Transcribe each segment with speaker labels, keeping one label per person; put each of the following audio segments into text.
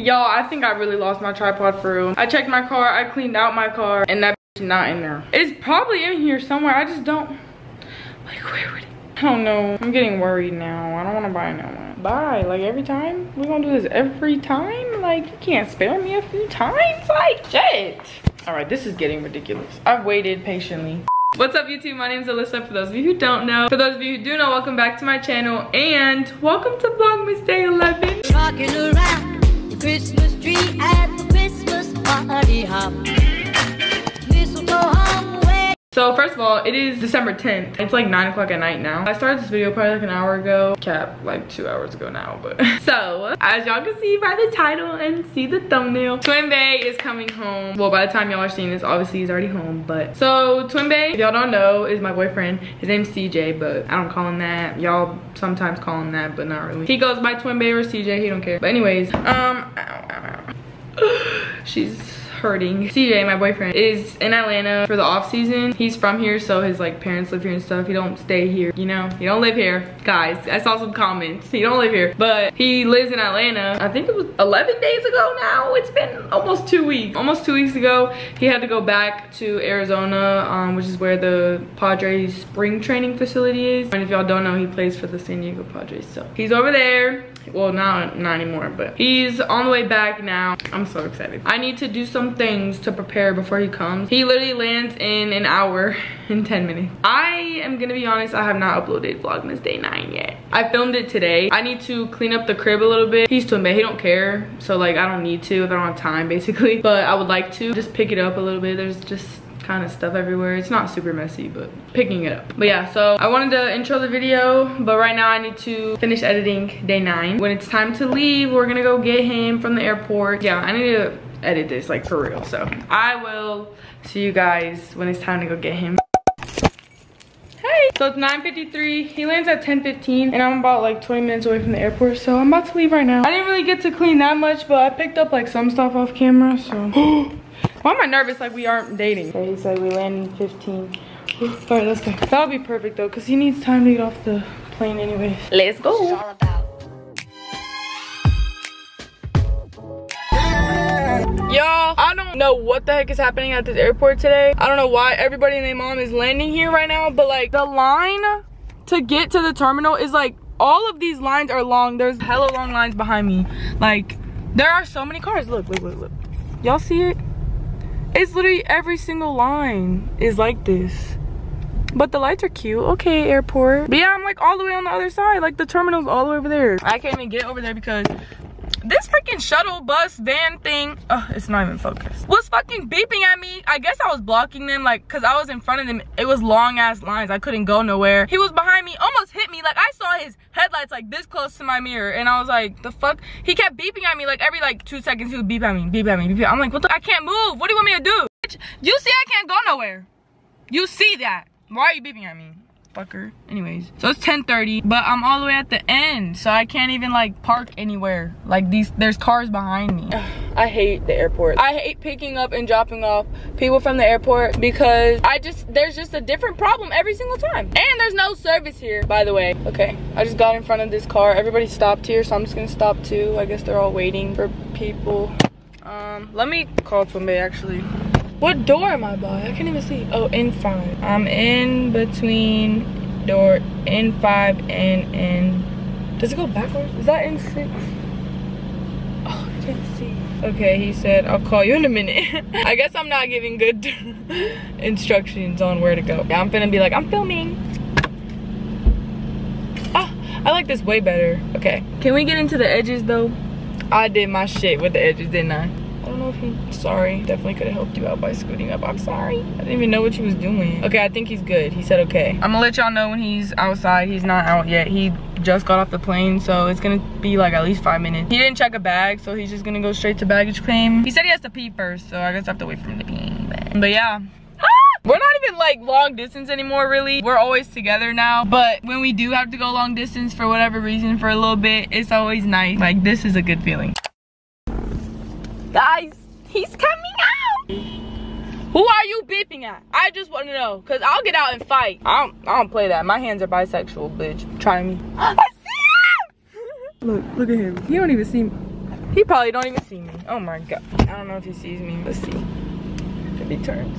Speaker 1: Y'all, I think I really lost my tripod for real. I checked my car, I cleaned out my car, and that not in there. It's probably in here somewhere. I just don't, like where would it? I don't know. I'm getting worried now. I don't want to buy another one. Bye. Like every time? we gonna do this every time? Like you can't spare me a few times? Like shit. All right, this is getting ridiculous. I've waited patiently. What's up YouTube? My name is Alyssa for those of you who don't know. For those of you who do know, welcome back to my channel and welcome to Vlogmas Day 11. Christmas tree at the Christmas party hop. So first of all, it is December 10th. It's like 9 o'clock at night now. I started this video probably like an hour ago. Cap, like two hours ago now, but. so, as y'all can see by the title and see the thumbnail, Twin Bay is coming home. Well, by the time y'all are seeing this, obviously he's already home, but. So, Twin Bay, if y'all don't know, is my boyfriend. His name's CJ, but I don't call him that. Y'all sometimes call him that, but not really. He goes by Twin Bay or CJ, he don't care. But anyways, um, she's hurting. CJ, my boyfriend, is in Atlanta for the off season. He's from here, so his like parents live here and stuff. He don't stay here, you know? He don't live here. Guys, I saw some comments. He don't live here, but he lives in Atlanta. I think it was 11 days ago now. It's been almost two weeks. Almost two weeks ago, he had to go back to Arizona, um, which is where the Padres spring training facility is. And if y'all don't know, he plays for the San Diego Padres. So he's over there well not not anymore but he's on the way back now i'm so excited i need to do some things to prepare before he comes he literally lands in an hour in 10 minutes i am gonna be honest i have not uploaded vlogmas day nine yet i filmed it today i need to clean up the crib a little bit he's twin bed he don't care so like i don't need to if i don't have time basically but i would like to just pick it up a little bit there's just kind of stuff everywhere. It's not super messy, but picking it up. But yeah, so I wanted to intro the video, but right now I need to finish editing day nine. When it's time to leave, we're gonna go get him from the airport. Yeah, I need to edit this like for real. So I will see you guys when it's time to go get him. Hey, so it's 9.53. He lands at 10.15 and I'm about like 20 minutes away from the airport. So I'm about to leave right now. I didn't really get to clean that much, but I picked up like some stuff off camera, so. Why am I nervous like we aren't dating? Okay, he said we land in 15. All right, let's go. That'll be perfect though, because he needs time to get off the plane anyways. Let's go. Y'all, I don't know what the heck is happening at this airport today. I don't know why everybody and their mom is landing here right now, but like the line to get to the terminal is like, all of these lines are long. There's hella long lines behind me. Like, there are so many cars. Look, look, look, look. Y'all see it? It's literally every single line is like this. But the lights are cute. Okay, airport. But yeah, I'm like all the way on the other side. Like the terminal's all the way over there. I can't even get over there because freaking shuttle bus van thing. Oh, it's not even focused. Was fucking beeping at me. I guess i was blocking them like because i was in front of them. It was long ass lines. I couldn't go nowhere. He was behind me almost hit me. Like i saw his headlights like this close to my mirror. And i was like the fuck? He kept beeping at me like every like two seconds he would beep at me beep at me beep at me. i'm like what the i can't move. What do you want me to do? You see i can't go nowhere. You see that. Why are you beeping at me fucker. Anyways, so it's 10:30, but I'm all the way at the end, so I can't even like park anywhere. Like these, there's cars behind me. I hate the airport. I hate picking up and dropping off people from the airport because I just, there's just a different problem every single time. And there's no service here, by the way. Okay, I just got in front of this car. Everybody stopped here, so I'm just gonna stop too. I guess they're all waiting for people. Um, let me call Twin actually. What door am I by? I can't even see. Oh, N5. I'm in between door N5 and N. Does it go backwards? Is that N6? Oh, I can't see. Okay, he said, I'll call you in a minute. I guess I'm not giving good instructions on where to go. I'm gonna be like, I'm filming. Oh, I like this way better. Okay, can we get into the edges though? I did my shit with the edges, didn't I? Don't know if he, sorry. Definitely could have helped you out by scooting up. I'm sorry. I didn't even know what you was doing. Okay, I think he's good. He said okay. I'm gonna let y'all know when he's outside. He's not out yet. He just got off the plane, so it's gonna be like at least five minutes. He didn't check a bag, so he's just gonna go straight to baggage claim. He said he has to pee first, so I guess I have to wait for him to pee. But yeah. We're not even like long distance anymore really. We're always together now. But when we do have to go long distance for whatever reason for a little bit, it's always nice. Like this is a good feeling. Guys, he's coming out. Who are you beeping at? I just want to know, cause I'll get out and fight. I don't, I don't play that. My hands are bisexual, bitch. Try me. I see him. look, look at him. He don't even see me. He probably don't even see me. Oh my god. I don't know if he sees me. Let's see. If he turns.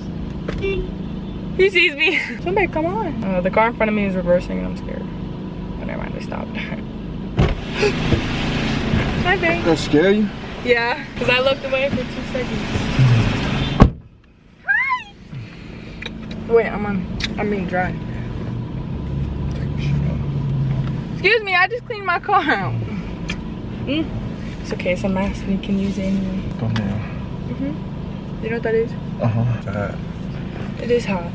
Speaker 1: He sees me. Somebody come on. Uh, the car in front of me is reversing and I'm scared. Oh, never mind, they stopped. Hi, babe.
Speaker 2: That scare you?
Speaker 1: Yeah, because I looked away for two seconds. Hi! Wait, I'm on, I'm being dry. Excuse me, I just cleaned my car out. Mm. It's okay, it's a mask, we can use it anyway.
Speaker 2: Go now.
Speaker 1: hmm You know what that is?
Speaker 2: Uh-huh. Uh,
Speaker 1: It is hot.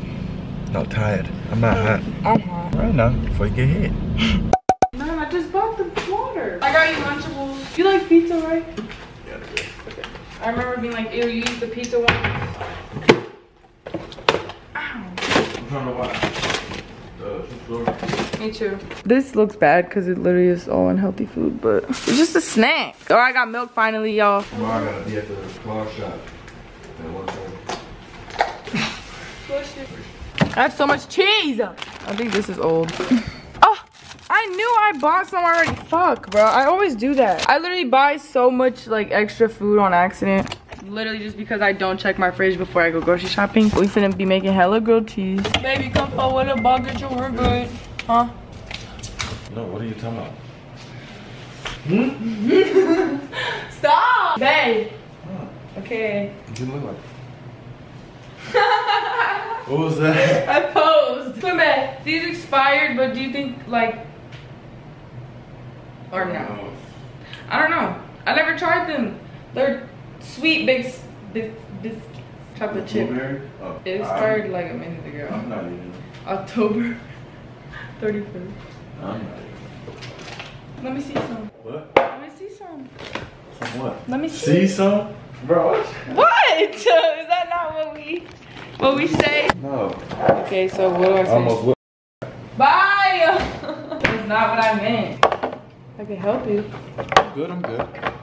Speaker 2: Not tired. I'm not hot.
Speaker 1: I'm hot.
Speaker 2: Right now, before you get hit.
Speaker 1: Mom, I just bought the water. I got you Lunchables. You like pizza, right?
Speaker 2: Yeah,
Speaker 1: I remember being like, ew, you eat the pizza one. Ow.
Speaker 2: I'm trying to watch.
Speaker 1: Me too. This looks bad because it literally is all unhealthy food, but it's just a snack. Oh, I got milk finally, y'all.
Speaker 2: Tomorrow I gotta be at the car shop. At one thirty.
Speaker 1: I have so much cheese. I think this is old. I knew I bought some already. Fuck, bro. I always do that. I literally buy so much like extra food on accident. Literally just because I don't check my fridge before I go grocery shopping. We finna be making hella grilled cheese. Baby, come for forward a bucket, you were good. Huh?
Speaker 2: No, what are you talking about? Hmm?
Speaker 1: Stop! Babe. Okay.
Speaker 2: You look like. What was that?
Speaker 1: I posed. Come back. These expired, but do you think like or no? I don't know. I never tried them. They're sweet big biscuits. Chocolate chip.
Speaker 2: Oh,
Speaker 1: It
Speaker 2: I'm-
Speaker 1: like a minute ago.
Speaker 2: I'm not eating.
Speaker 1: October 31st.
Speaker 2: I'm not eating.
Speaker 1: Let me see some.
Speaker 2: What?
Speaker 1: Let me see some.
Speaker 2: Some what?
Speaker 1: Let me see.
Speaker 2: See some? Bro, what?
Speaker 1: Is that not what we what we say?
Speaker 2: No.
Speaker 1: Okay, so what do I say?
Speaker 2: Almost?
Speaker 1: Bye! That's not what I meant. I can help you.
Speaker 2: I'm Good,
Speaker 1: I'm good.